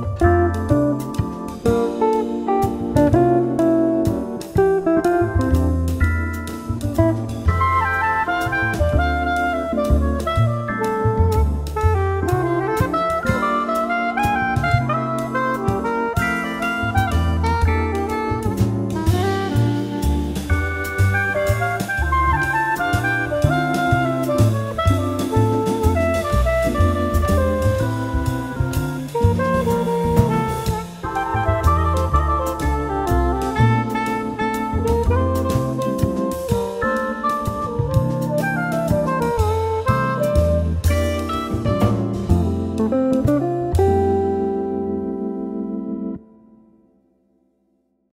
Bye.